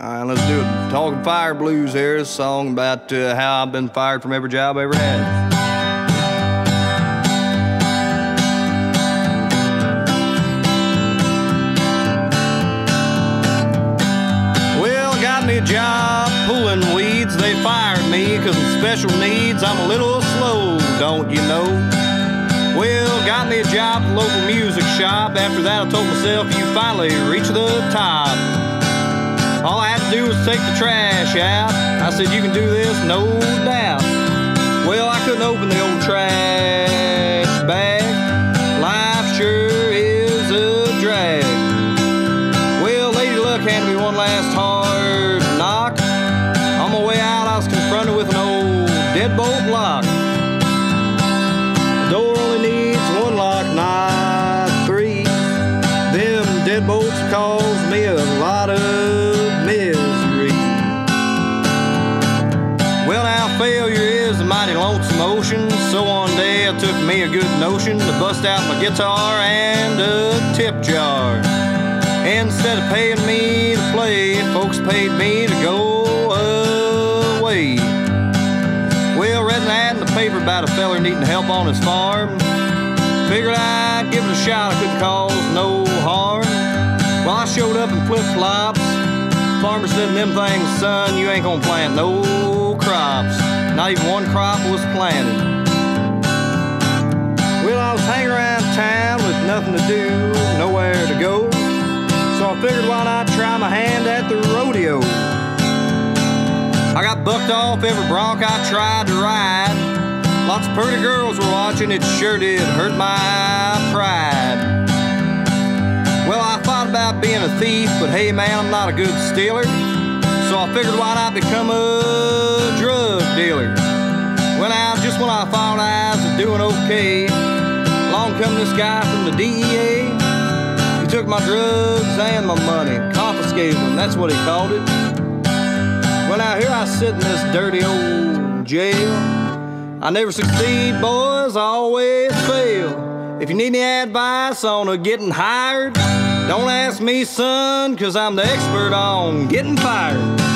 All right, let's do it. Talking Fire Blues here. a song about uh, how I've been fired from every job I ever had. Well, got me a job pulling weeds. They fired me because of special needs. I'm a little slow, don't you know? Well, got me a job at local music shop. After that, I told myself, you finally reach the top. To do was take the trash out. I said, You can do this, no doubt. Well, I couldn't open the old trash bag. Life sure is a drag. Well, Lady Luck handed me one last hard knock. On my way out, I was confronted with an old deadbolt lock. The door only needs one lock, not three. Them deadbolts cause me a lot of failure is a mighty lonesome ocean. So one day I took me a good notion to bust out my guitar and a tip jar. Instead of paying me to play, folks paid me to go away. Well, read an ad in the paper about a feller needing help on his farm. Figured I'd give it a shot, I couldn't cause no harm. Well, I showed up in flip flops. Farmer said, them things, son, you ain't gonna plant no. Not even one crop was planted. Well, I was hanging around town with nothing to do, nowhere to go. So I figured why not try my hand at the rodeo. I got bucked off every bronc I tried to ride. Lots of pretty girls were watching, it sure did hurt my pride. Well, I thought about being a thief, but hey man, I'm not a good stealer. So I figured why not become a drug dealer. Well, now, just when I thought I was doing okay, along come this guy from the DEA. He took my drugs and my money, confiscated them, that's what he called it. Well, now here I sit in this dirty old jail. I never succeed, boys, I always fail. If you need any advice on getting hired, don't ask me, son, cause I'm the expert on getting fired.